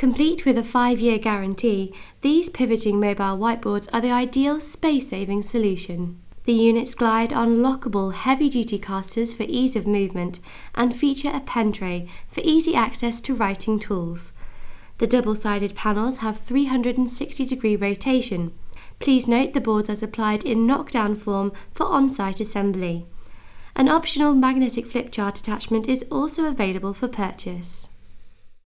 Complete with a five-year guarantee, these pivoting mobile whiteboards are the ideal space-saving solution. The units glide on lockable heavy-duty casters for ease of movement and feature a pen tray for easy access to writing tools. The double-sided panels have 360 degree rotation. Please note the boards are supplied in knockdown form for on-site assembly. An optional magnetic flip chart attachment is also available for purchase.